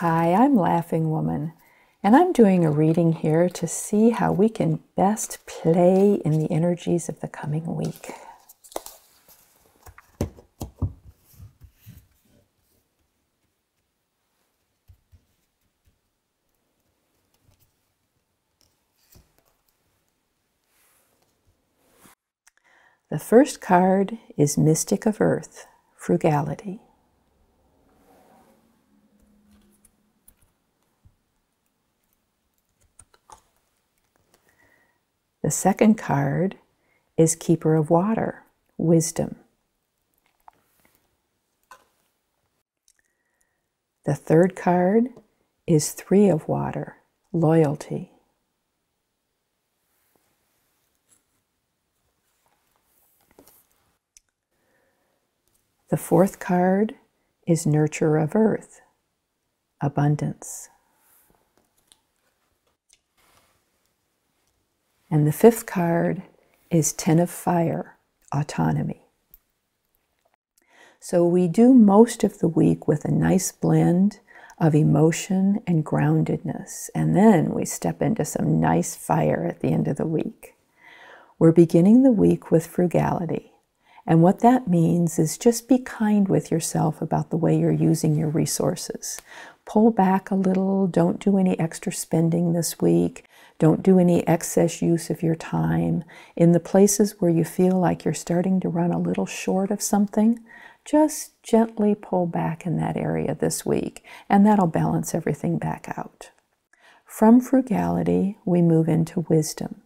Hi, I'm Laughing Womyn, and I'm doing a reading here to see how we can best play in the energies of the coming week. The first card is Mystic of Earth, Frugality. The second card is Keeper of Water, Wisdom. The third card is Three of Water, Loyalty. The fourth card is Nurture of Earth, Abundance. And the fifth card is Ten of Fire, Autonomy. So we do most of the week with a nice blend of emotion and groundedness. And then we step into some nice fire at the end of the week. We're beginning the week with frugality. And what that means is just be kind with yourself about the way you're using your resources. Pull back a little. Don't do any extra spending this week. Don't do any excess use of your time. In the places where you feel like you're starting to run a little short of something, just gently pull back in that area this week, and that'll balance everything back out. From frugality, we move into wisdom.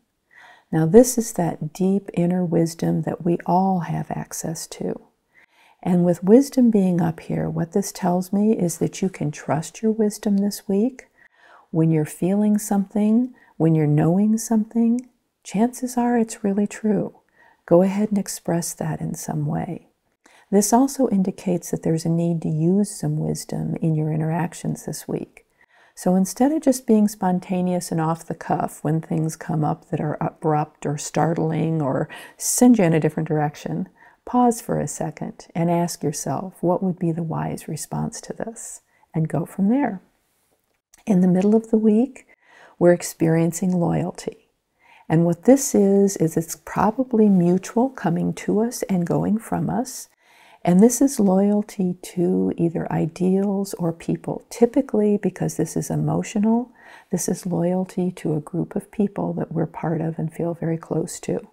Now, this is that deep inner wisdom that we all have access to. And with wisdom being up here, what this tells me is that you can trust your wisdom this week. When you're feeling something, when you're knowing something, chances are it's really true. Go ahead and express that in some way. This also indicates that there's a need to use some wisdom in your interactions this week. So instead of just being spontaneous and off the cuff when things come up that are abrupt or startling or send you in a different direction, pause for a second and ask yourself what would be the wise response to this and go from there. In the middle of the week, we're experiencing loyalty. And what this is, is it's probably mutual coming to us and going from us. And this is loyalty to either ideals or people. Typically, because this is emotional, this is loyalty to a group of people that we're part of and feel very close to.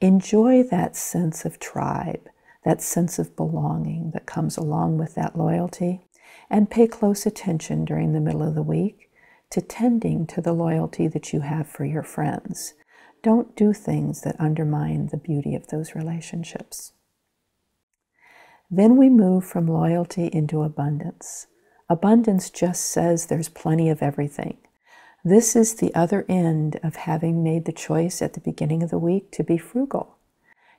Enjoy that sense of tribe, that sense of belonging that comes along with that loyalty, and pay close attention during the middle of the week to tending to the loyalty that you have for your friends. Don't do things that undermine the beauty of those relationships. Then we move from loyalty into abundance. Abundance just says there's plenty of everything. This is the other end of having made the choice at the beginning of the week to be frugal.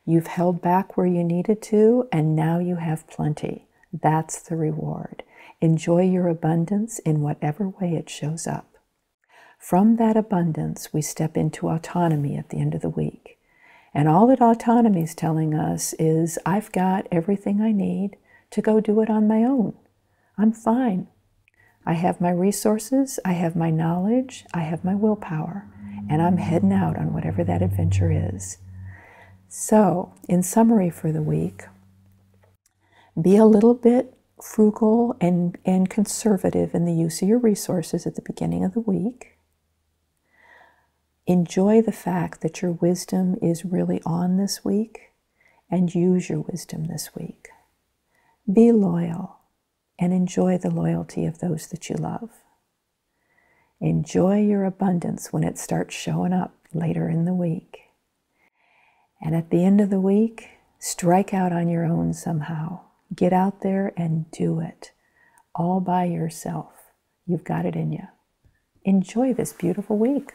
You've held back where you needed to, and now you have plenty. That's the reward. Enjoy your abundance in whatever way it shows up. From that abundance, we step into autonomy at the end of the week. And all that autonomy is telling us is I've got everything I need to go do it on my own. I'm fine. I have my resources, I have my knowledge, I have my willpower, and I'm heading out on whatever that adventure is. So, in summary for the week, be a little bit frugal and, and conservative in the use of your resources at the beginning of the week. Enjoy the fact that your wisdom is really on this week and use your wisdom this week. Be loyal and enjoy the loyalty of those that you love. Enjoy your abundance when it starts showing up later in the week. And at the end of the week, strike out on your own somehow. Get out there and do it all by yourself. You've got it in you. Enjoy this beautiful week.